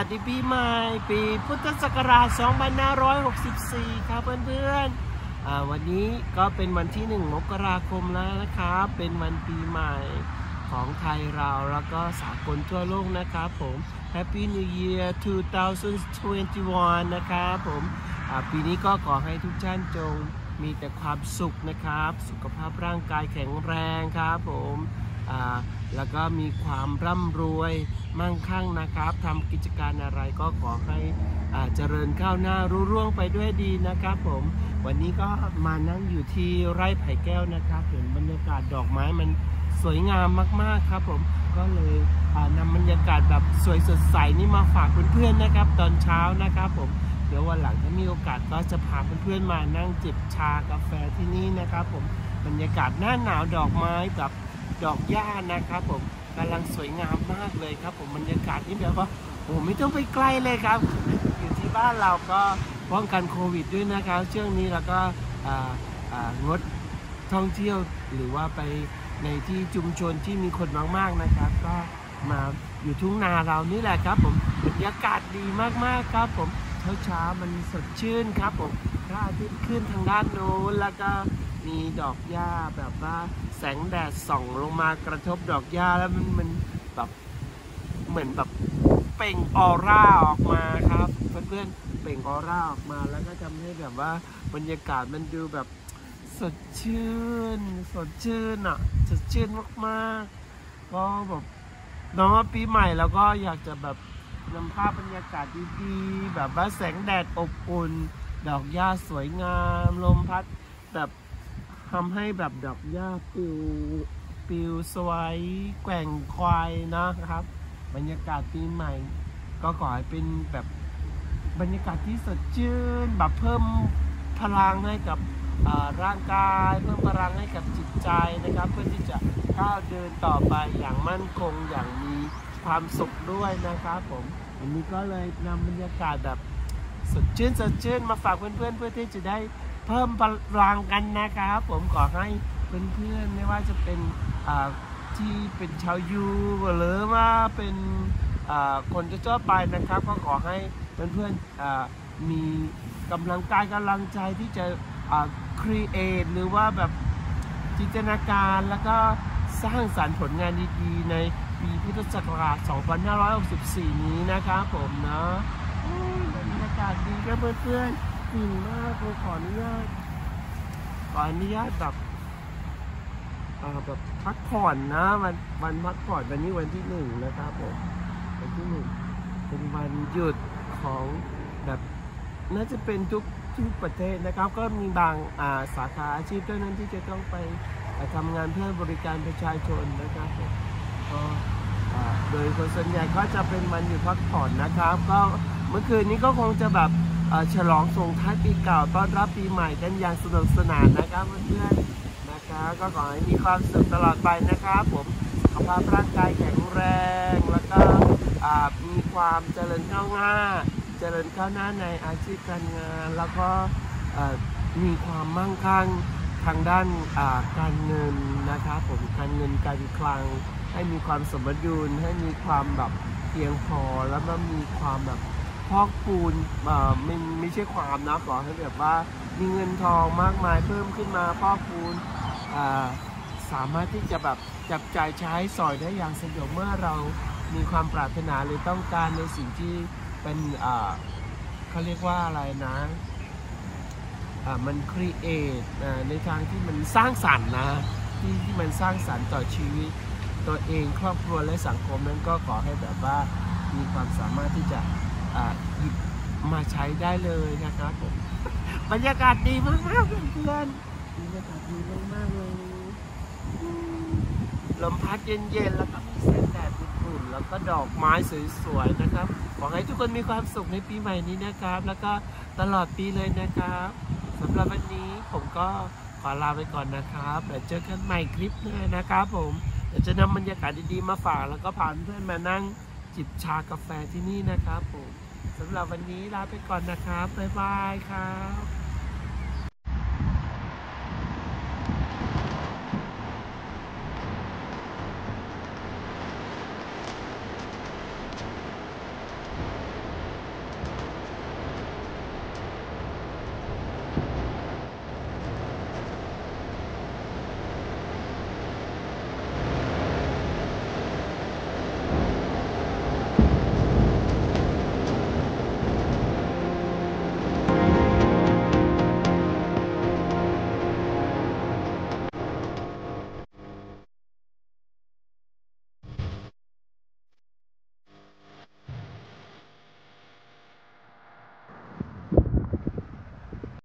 วัสดีปีใหม่ ปีพุทธศักราช 2564 ครับเพื่อนๆ วันนี้ก็เป็นวันที่ 1 มกราคมแล้วนะครับ เป็นวันปีใหม่ของไทยเราแล้วก็สากลทั่วโลกนะครับผม Happy New Year 2021 นะครับผมปีนี้ก็ขอให้ทุกท่านจงมีแต่ความสุขนะครับ สุขภาพร่างกายแข็งแรงครับผม แล้วก็มีความร่ำรวยมั่งคั่งนะครับทำกิจการอะไรก็ขอให้อ่าเจริญก้าวหน้ารุ่ร่วงไปด้วยดีนะครับผม วันนี้ก็มานั่งอยู่ที่ไร่ไผ่แก้วนะครับ เห็นบรรยากาศดอกไม้มันสวยงามมากๆครับผมก็เลยอ่านำบรรยากาศแบบสวยสดใสนี่มาฝากเพื่อนๆนะครับ ตอนเช้านะครับผมเดี๋ยววันหลังถ้ามีโอกาสก็จะพาเพื่อนๆมานั่งจิบชากาแฟที่นี่นะครับ ผมบรรยากาศหน้าหนาวดอกไม้กับ ดอกหญ้านะครับผมกำลังสวยงามมากเลยครับ ผมบรรยากาศนี่แบบว่าโอ้ไม่ต้องไปไกลเลยครับ อยู่ที่บ้านเราก็ป้องกันโควิดด้วยนะครับช่วงนี้เราก็งดท่องเที่ยวหรือว่าไปในที่ชุมชนที่มีคนมากๆนะครับ ก็มาอยู่ทุ่งนาเรานี่แหละครับ ผมบรรยากาศดีมากๆครับ ผมเช้าๆมันสดชื่นครับผมพระอาทิตย์ขึ้นทางด้านโน้นแล้วก็ มีดอกหญ้าแบบว่าแสงแดดส่องลงมากระทบดอกหญ้าแล้วมันมันแบบเหมือนแบบเปล่งออร่าออกมาครับเพื่อนๆเปล่งออร่าออกมาแล้วก็ทำให้แบบว่าบรรยากาศมันดูแบบสดชื่นสดชื่นอะสดชื่นมากๆก็แบบน้องว่าปีใหม่แล้วก็อยากจะแบบนำภาพบรรยากาศดีๆแบบว่าแสงแดดอบอุ่น ดอกหญ้าสวยงาม ลมพัดแบบ ทำให้แบบดอกหญ้าปิวปิวสวยแกว่งควายนะครับ บรรยากาศปีใหม่ ก็ขอให้เป็นแบบบรรยากาศที่สดชื่น แบบเพิ่มพลังให้กับร่างกาย เพิ่มพลังให้กับจิตใจนะครับ เพื่อที่จะก้าวเดินต่อไปอย่างมั่นคงอย่างมีความสุขด้วยนะครับผมวันนี้ก็เลยนำบรรยากาศแบบสดชื่นสดชื่นมาฝากเพื่อนๆเพื่อที่จะได้ เพิ่มพลังกันนะครับ ผมขอให้เพื่อนๆไม่ว่าจะเป็นที่เป็นชาวยูหรือว่าเป็นคนทั่วไปนะครับ ก็ขอให้เพื่อนๆมีกำลังกายกำลังใจที่จะครีเอทหรือว่าแบบจินตนาการแล้วก็สร้างสารรค์ผลงานดีๆ ในปีพุทธศักราช 2564 นี้นะครับผมเนาะบรรยากาศดีครับเพื่อนๆ ดีมากเลยขออนุญาตขออนุญาตแบบแบบพักผ่อนนะวันวันพักผ่อนวันนี้วันที่หนึ่งนะครับผมวันที่หนึ่งเป็นวันหยุดของแบบน่าจะเป็นทุกทุกประเทศนะครับ ก็มีบางอ่าสาขาอาชีพเท่านั้นที่จะต้องไปอ่าทำงานเพื่อบริการประชาชนนะครับผมก็โดยคนส่วนใหญ่ก็จะเป็นวันหยุดพักผ่อนนะครับ ก็เมื่อคืนนี้ก็คงจะแบบ ฉลองส่งท้ายปีเก่าต้อนรับปีใหม่กันอย่างสนุกสนานนะครับเพื่อนๆนะครับก็ขอให้มีความสุขตลอดไปนะครับผมสุขภาพร่างกายแข็งแรง แล้วก็มีความเจริญก้าวหน้า เจริญก้าวหน้าในอาชีพการงาน แล้วก็มีความมั่งคั่งทางด้านการเงินนะครับผมการเงินการคลัง ให้มีความสมดุลให้มีความแบบเพียงพอแล้วก็มีความแบบ พอกปูนเอ่อไม่ไม่ใช่ความนะขอให้แบบว่ามีเงินทองมากมายเพิ่มขึ้นมาพอกปูนอ่าสามารถที่จะแบบจับจ่ายใช้สอยได้อย่างสะดวกเมื่อเรามีความปรารถนาหรือต้องการในสิ่งที่เป็นอ่าเขาเรียกว่าอะไรนะอ่ามันครีเอทในทางที่มันสร้างสรรค์นะที่ที่มันสร้างสรรค์ต่อชีวิตตัวเองครอบครัวและสังคมนั้นก็ขอให้แบบว่ามีความสามารถที่จะ มาใช้ได้เลยนะครับผมบรรยากาศดีมากๆเพื่อนๆบรรยากาศดีมากๆเลยอืมลมพัดเย็นๆแล้วก็มีแสงแดดอุ่นๆแล้วก็ดอกไม้สวยๆนะครับขอให้ทุกคนมีความสุขในปีใหม่นี้นะครับ แล้วก็ตลอดปีเลยนะครับสำหรับวันนี้ผมก็ขอลาไปก่อนนะครับเดี๋ยวเจอกันใหม่คลิปหน้านะครับผมเดี๋ยวจะนำบรรยากาศดีๆมาฝากแล้วก็พาเพื่อนมานั่งจิบชากาแฟที่นี่นะครับผม สำหรับวันนี้ลาไปก่อนนะครับ บ๊ายบายครับ